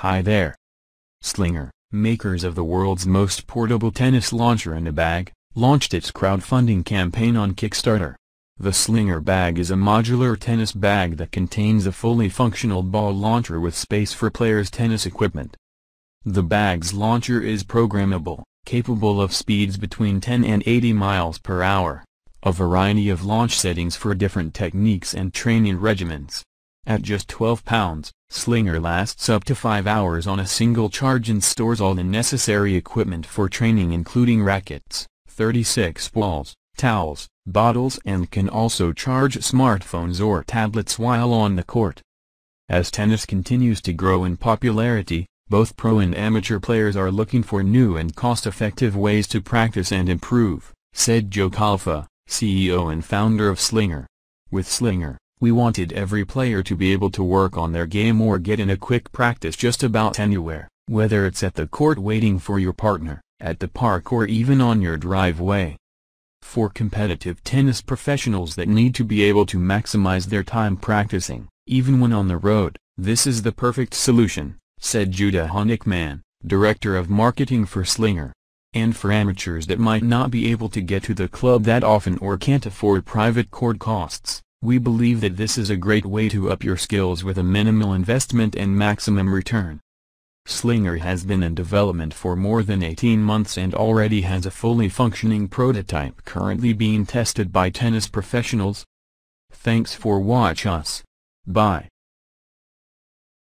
Hi there. Slinger, makers of the world's most portable tennis launcher in a bag, launched its crowdfunding campaign on Kickstarter. The Slinger bag is a modular tennis bag that contains a fully functional ball launcher with space for players' tennis equipment. The bag's launcher is programmable, capable of speeds between 10 and 80 miles per hour, a variety of launch settings for different techniques and training regimens. At just 12 pounds, Slinger lasts up to 5 hours on a single charge and stores all the necessary equipment for training including rackets, 36 balls, towels, bottles and can also charge smartphones or tablets while on the court. As tennis continues to grow in popularity, both pro and amateur players are looking for new and cost-effective ways to practice and improve, said Joe Calfa, CEO and founder of Slinger. With Slinger, we wanted every player to be able to work on their game or get in a quick practice just about anywhere, whether it's at the court waiting for your partner, at the park or even on your driveway. For competitive tennis professionals that need to be able to maximize their time practicing, even when on the road, this is the perfect solution, said Judah Honickman, director of marketing for Slinger. And for amateurs that might not be able to get to the club that often or can't afford private court costs, we believe that this is a great way to up your skills with a minimal investment and maximum return. Slinger has been in development for more than 18 months and already has a fully functioning prototype currently being tested by tennis professionals. Thanks for watch us. Bye.